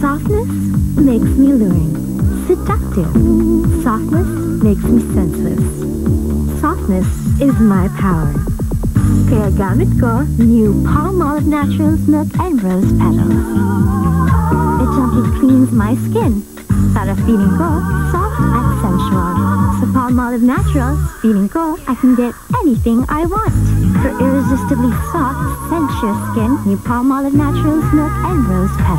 Softness makes me alluring, Seductive. Softness makes me senseless. Softness is my power. Kaya gamit ko new Palmolive Naturals Milk and Rose Petals. It gently cleans my skin para feeling ko soft and sensual. Palmolive Naturals, feeling ko I can get anything I want. For irresistibly soft, sensuous skin, new Palmolive Naturals Milk and Rose Petals.